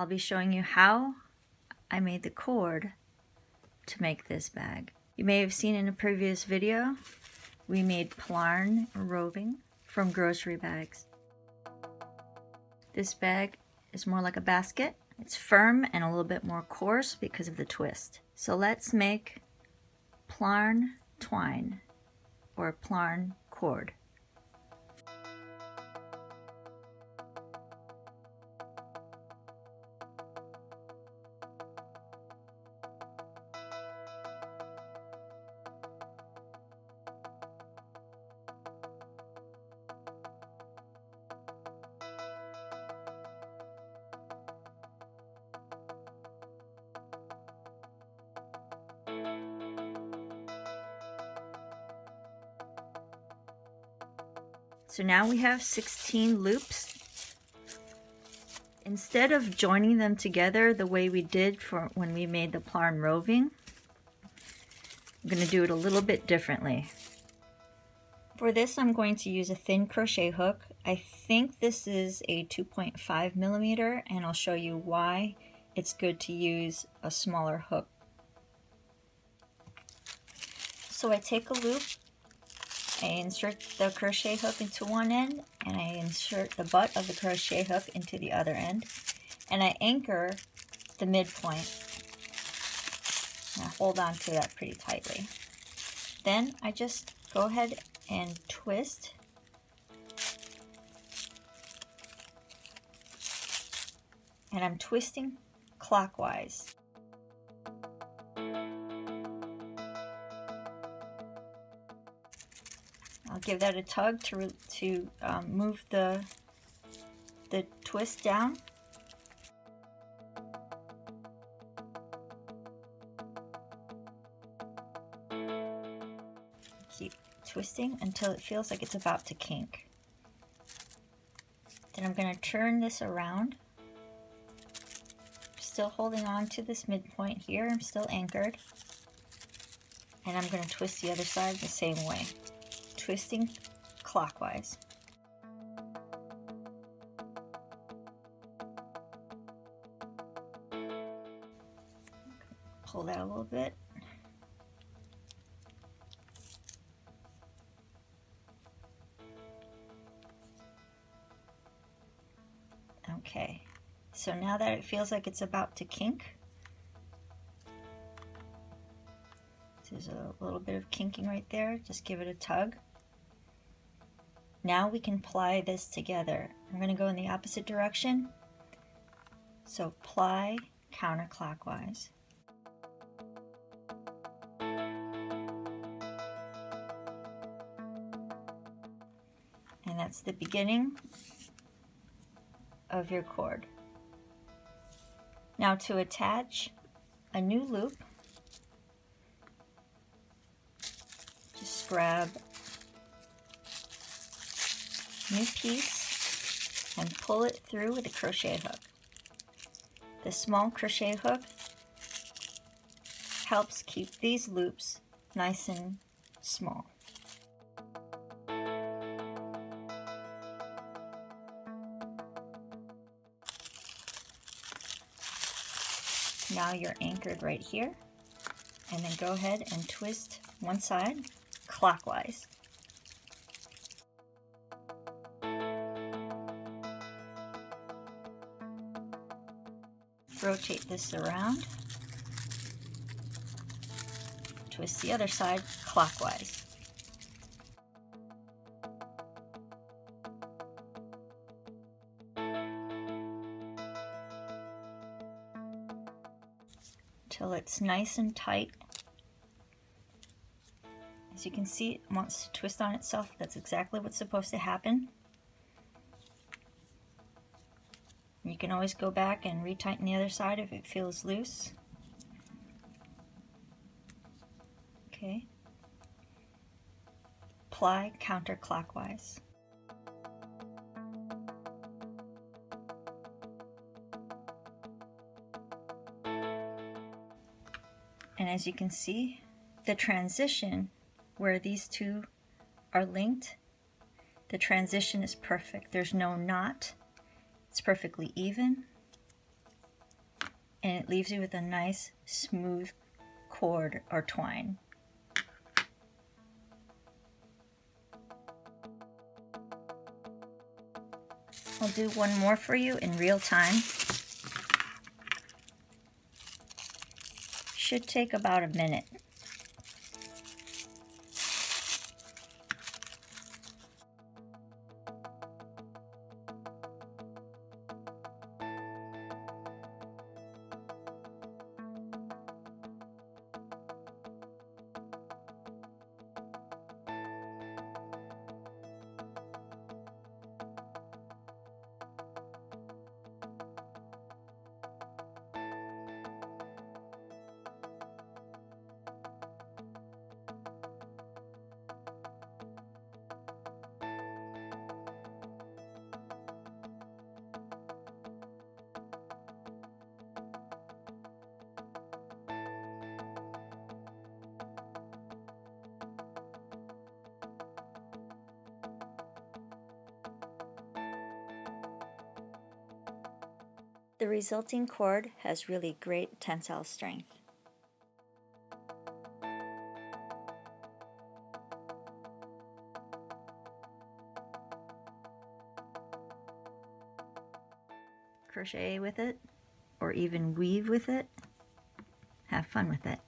I'll be showing you how I made the cord to make this bag. You may have seen in a previous video, we made Plarn roving from grocery bags. This bag is more like a basket. It's firm and a little bit more coarse because of the twist. So let's make Plarn twine or Plarn cord. So now we have 16 loops. Instead of joining them together the way we did for when we made the Plarn roving, I'm going to do it a little bit differently. For this I'm going to use a thin crochet hook. I think this is a 2.5 millimeter and I'll show you why it's good to use a smaller hook. So I take a loop I insert the crochet hook into one end and I insert the butt of the crochet hook into the other end and I anchor the midpoint. I hold on to that pretty tightly. Then I just go ahead and twist and I'm twisting clockwise. Give that a tug to, to um, move the, the twist down. Keep twisting until it feels like it's about to kink. Then I'm going to turn this around. Still holding on to this midpoint here. I'm still anchored. And I'm going to twist the other side the same way twisting clockwise. Pull that a little bit. Okay, so now that it feels like it's about to kink, there's a little bit of kinking right there, just give it a tug. Now we can ply this together. I'm going to go in the opposite direction. So ply counterclockwise. And that's the beginning of your cord. Now to attach a new loop, just grab new piece and pull it through with a crochet hook. The small crochet hook helps keep these loops nice and small. Now you're anchored right here and then go ahead and twist one side clockwise. Rotate this around, twist the other side clockwise. Till it's nice and tight. As you can see, it wants to twist on itself. That's exactly what's supposed to happen. You can always go back and retighten the other side if it feels loose. Okay. Ply counterclockwise. And as you can see, the transition where these two are linked, the transition is perfect. There's no knot it's perfectly even. and it leaves you with a nice smooth cord or twine. I'll do one more for you in real time. Should take about a minute. The resulting cord has really great tensile strength. Crochet with it or even weave with it. Have fun with it.